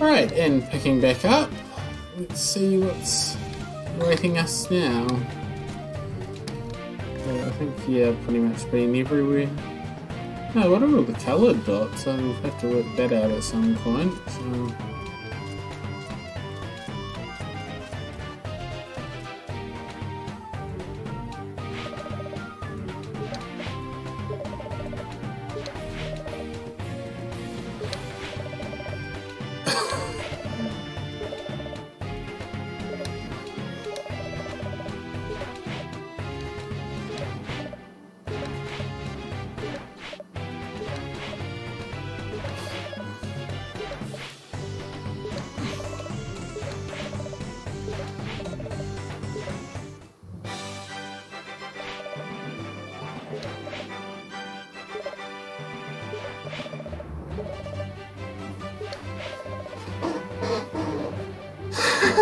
Right, and picking back up, let's see what's waiting us now. Uh, I think, yeah, pretty much been everywhere. Oh, what are all the coloured dots? I'll have to work that out at some point. So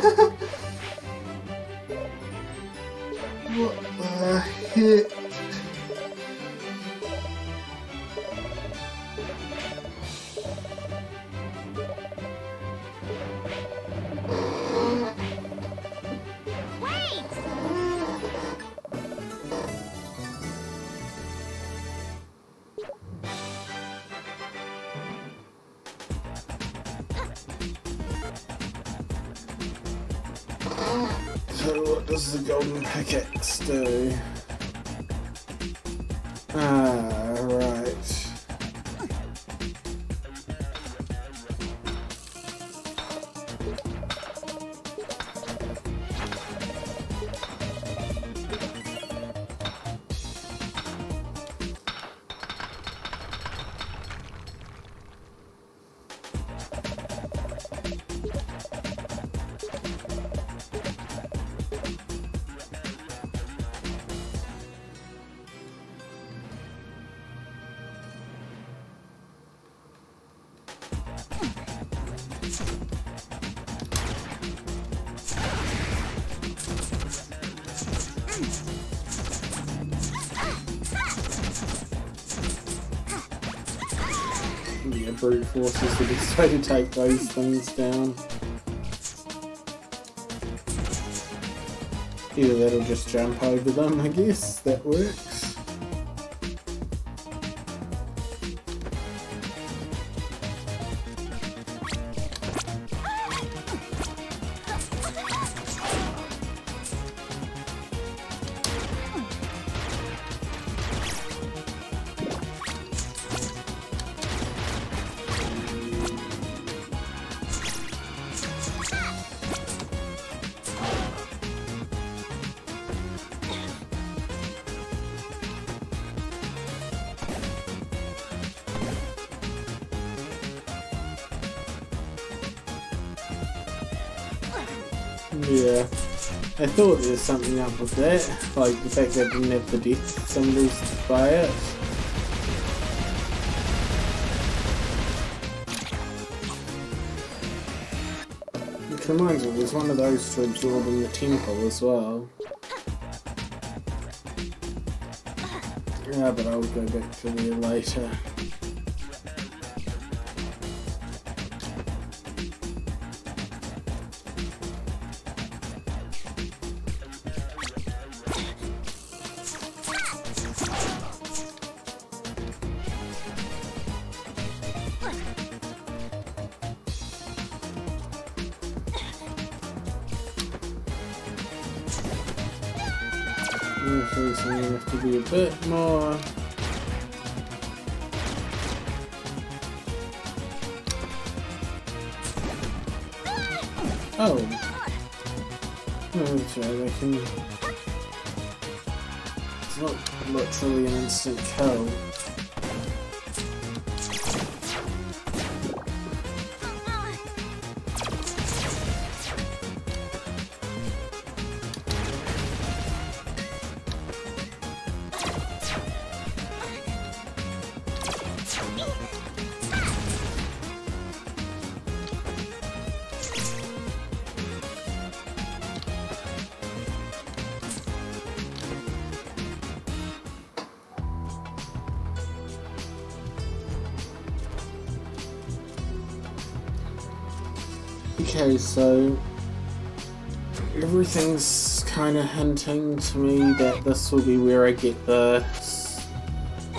Ha ha ha! Brute forces the best to take those things down. Either that or just jump over them, I guess. That works. Yeah. I thought there was something up with that. Like the fact that I didn't have the death symbols by it. Which reminds me, there's one of those to absorb in the temple as well. Yeah, but I'll go back to there later. Literally an Okay, so everything's kind of hinting to me that this will be where I get the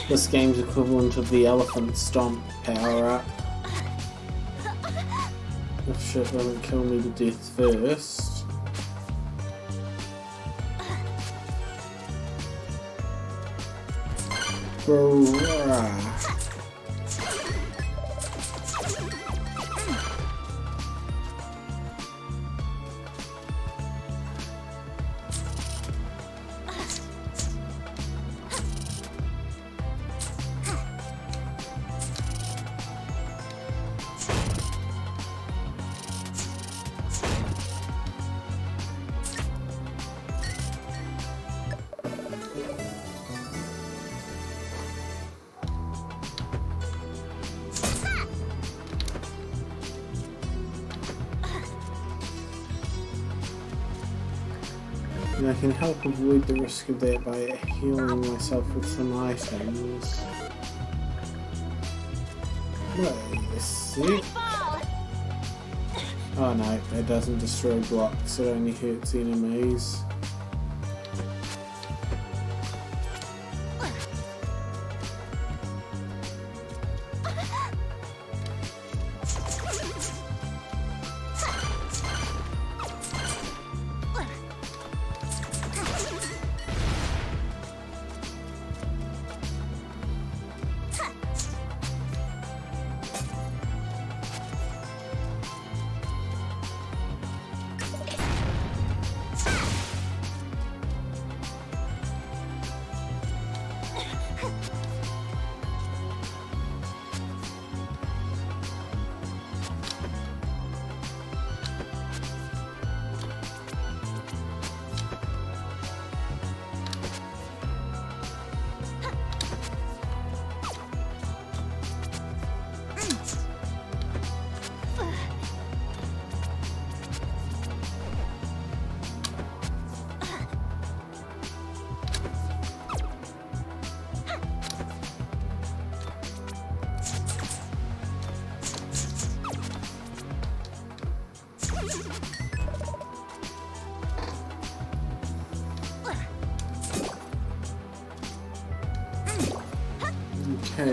this game's equivalent of the elephant stomp power up. If shit doesn't kill me to death first. Bro. The that by healing myself with some items. Wait a sec. Oh no, it doesn't destroy blocks, it only hurts enemies.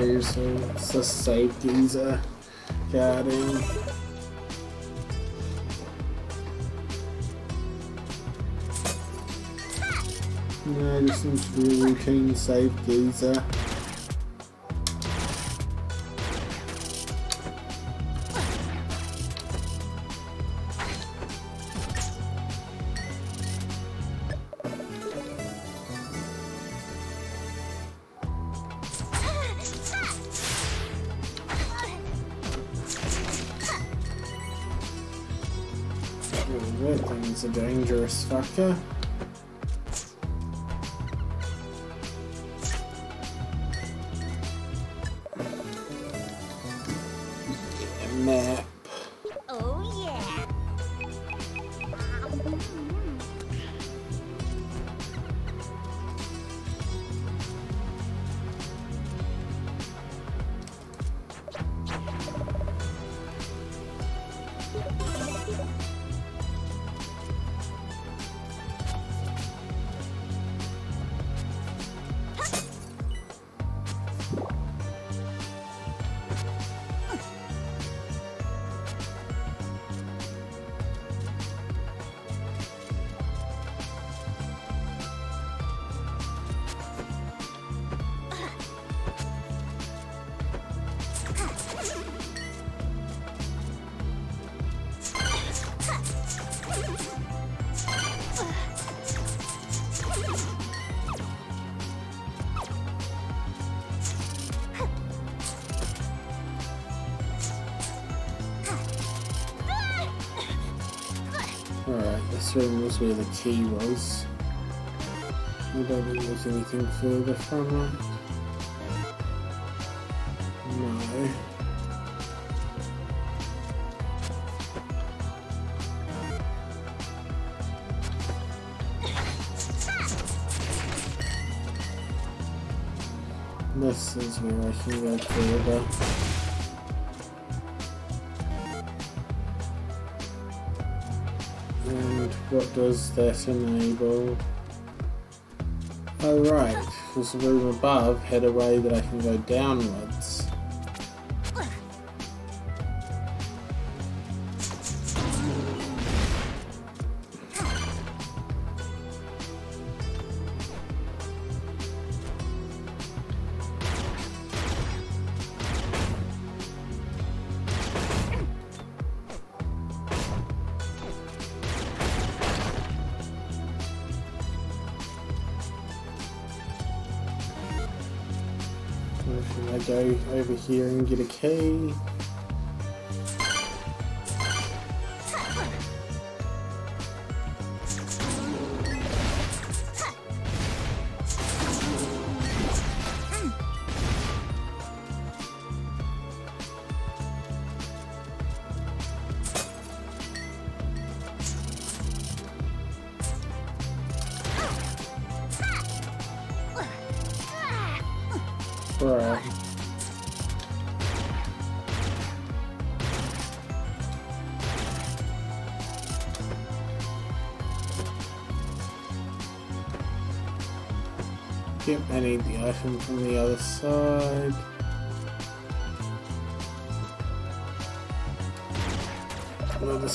Okay, so it's the safeties are guarding. No, this seems to be routine save geezer. Thing's a dangerous fucker. This room was where the key was. I don't think there's anything further from it. No. This is where I can go further. What does that enable? Oh right, because the room above had a way that I can go downwards. Here and get a key? Yep, I need the item from the other side. What are the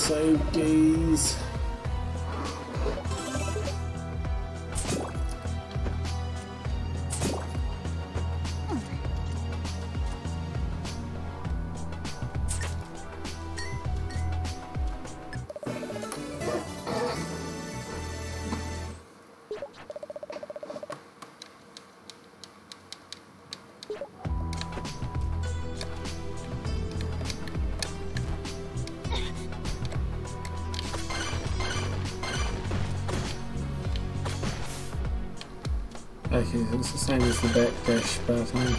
safeties? Okay, it's the same as the backdash button.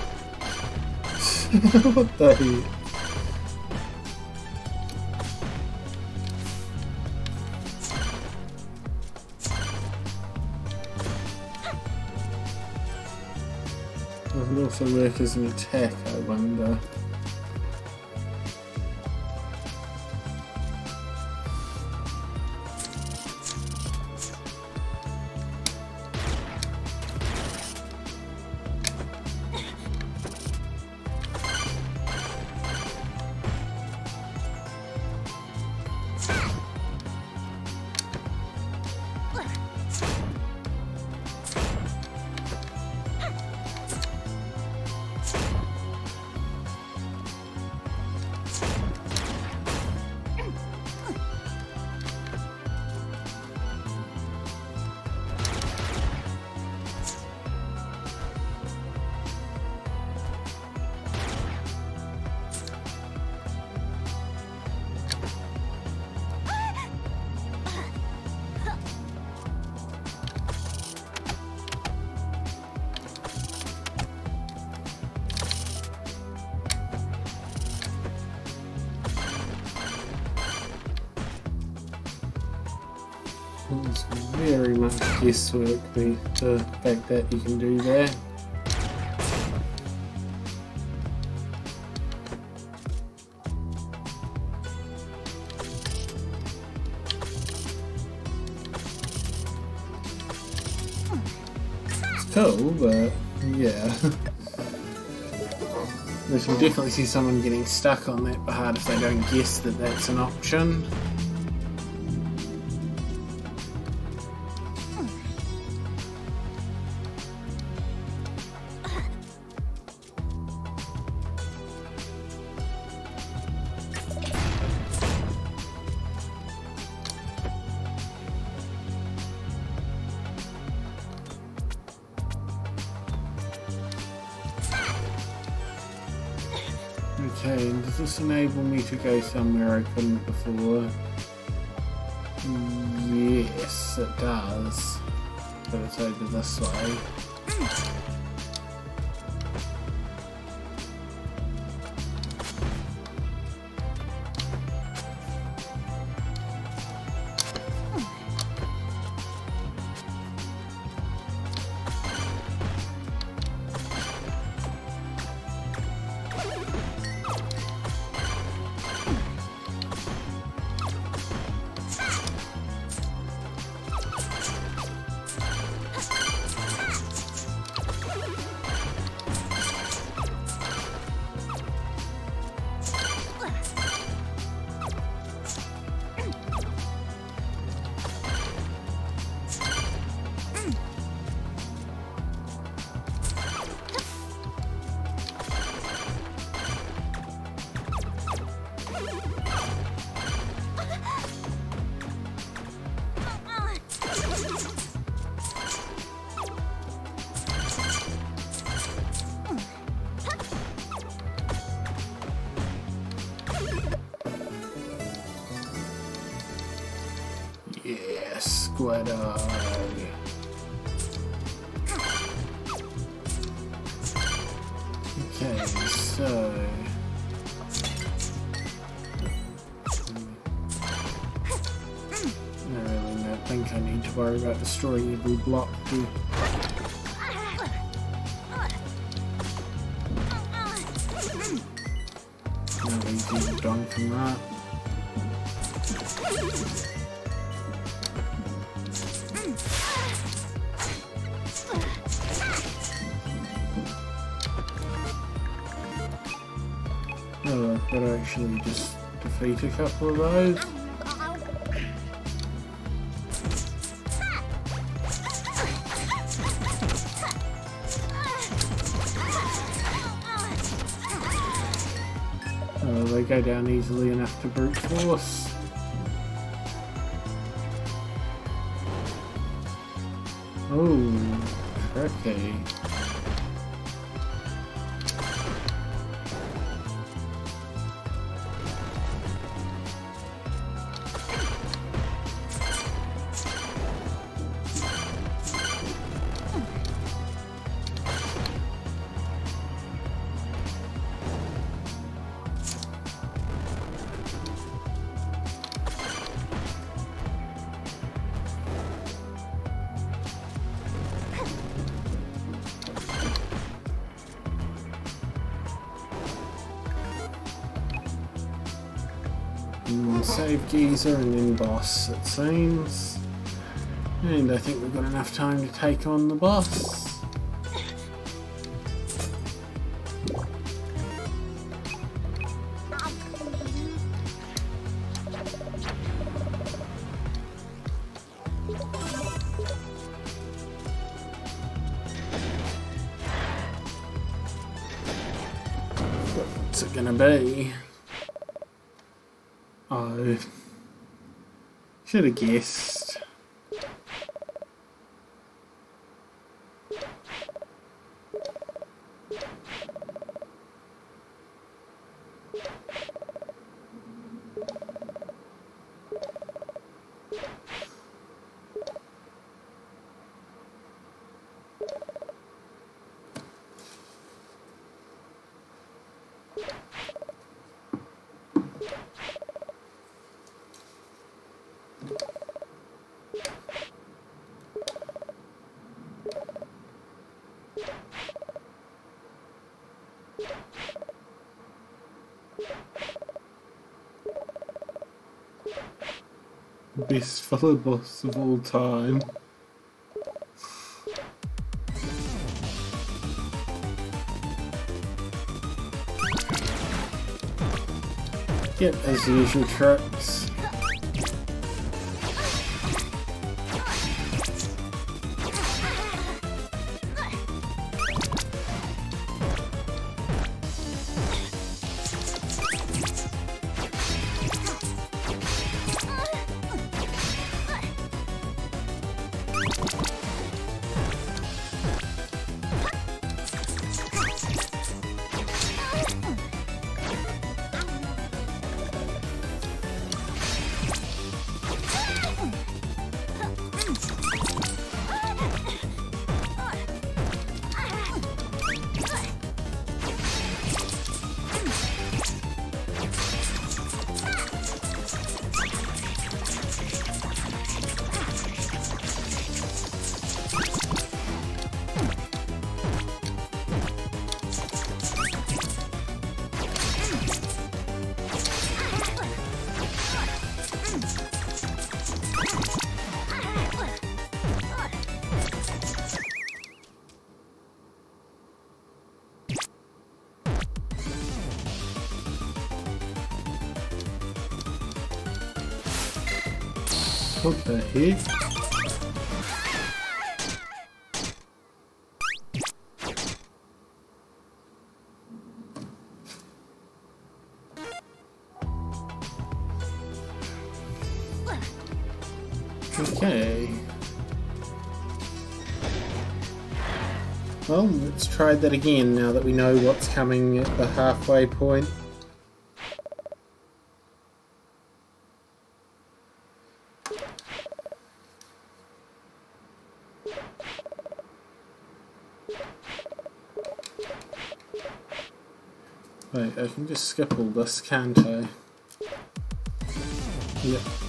what the heck? Does it also work as an attack, I wonder? It's very much guesswork, the, the fact that you can do that. It's cool, but yeah. I can definitely see someone getting stuck on that part if they don't guess that that's an option. Okay, and does this enable me to go somewhere I couldn't before? Yes, it does. But it's over this way. Squiddo. Uh, okay, so... I really don't think I need to worry about destroying every block. Do no easy done I actually just defeat a couple of those. Oh, they go down easily enough to brute force. Oh, tricky. Save Geezer and then boss, it seems. And I think we've got enough time to take on the boss. Uh, oh. Should have guessed. Best boss of all time. Yep, as usual tricks. What the heck? Well, let's try that again now that we know what's coming at the halfway point. I can just skip all this, can't I? Yep.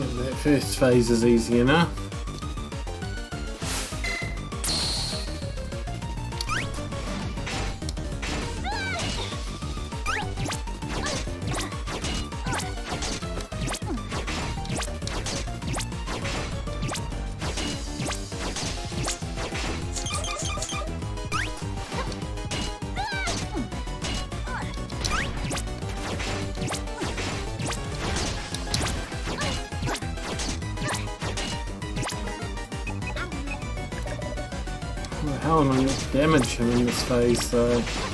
That first phase is easy enough. Him in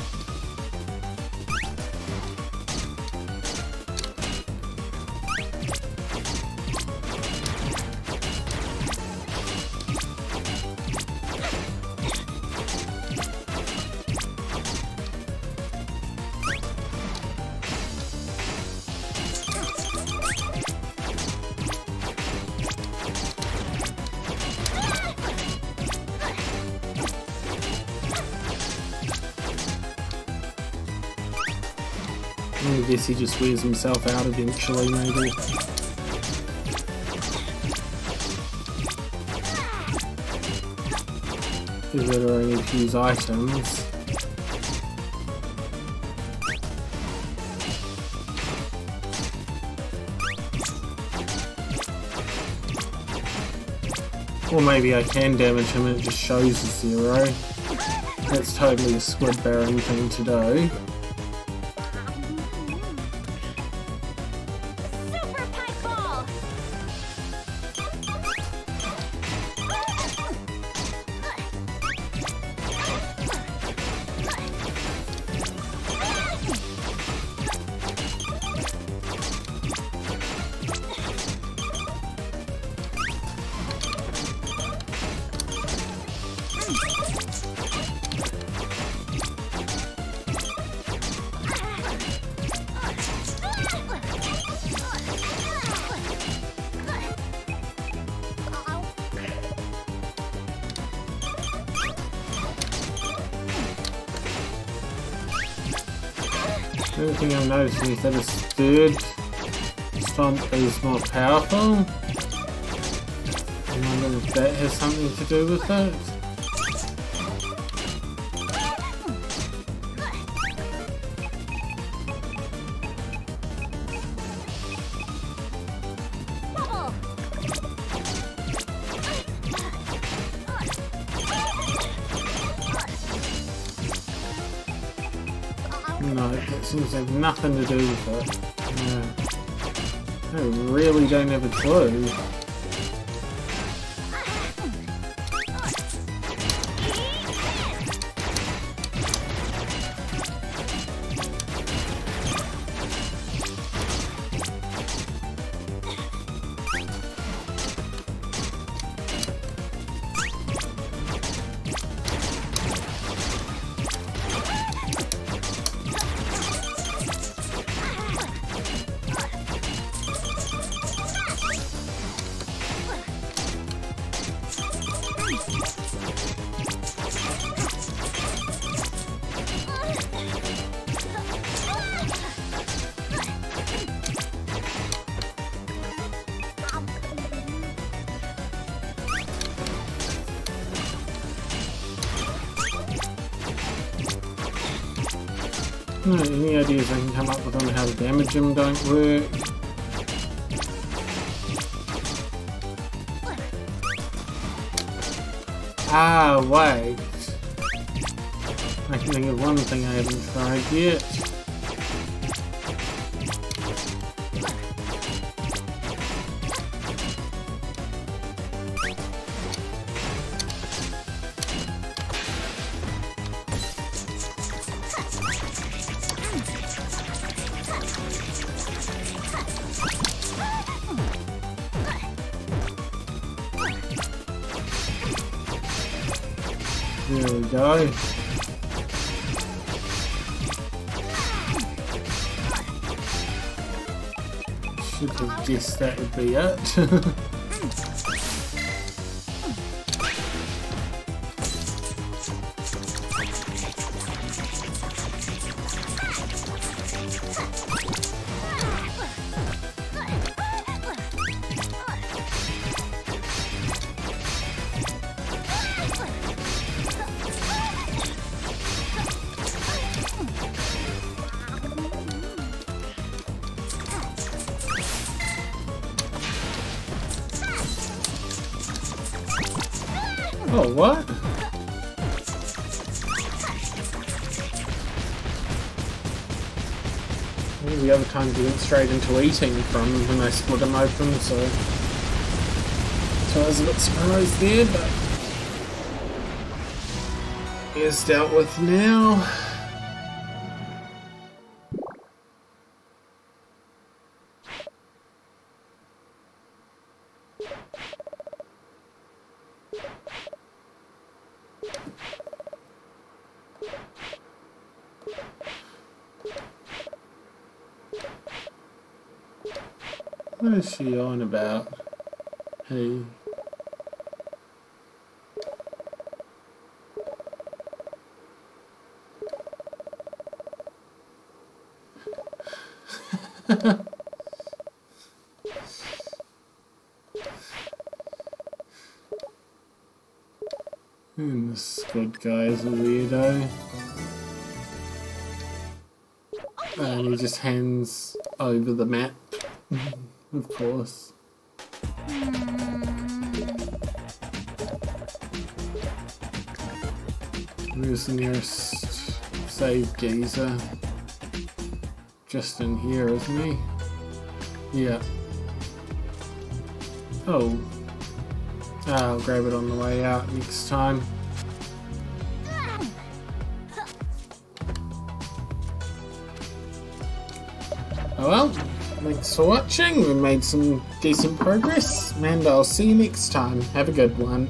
guess he just wears himself out eventually, maybe. Are only fuse items. Or maybe I can damage him and it just shows a zero. That's totally a Squid Baron thing to do. Thing I'm noticing is that his third stomp is more powerful. I wonder if that has something to do with it. Have nothing to do with it. I really don't have a clue. No, any ideas I can come up with on how to damage him don't work. Ah, wait. I can think of one thing I haven't tried yet. There we go. Should have guessed that would be it. Oh, what? The other times he went straight into eating from when I split him open, so... So I was a bit surprised there, but... He is dealt with now. She on about? Hey. and this good guy is a weirdo. And he just hands over the map. of course. Where's the nearest save geezer? Just in here, isn't he? Yeah. Oh. Ah, I'll grab it on the way out next time. Oh well, thanks for watching. We made some decent progress, and I'll see you next time. Have a good one.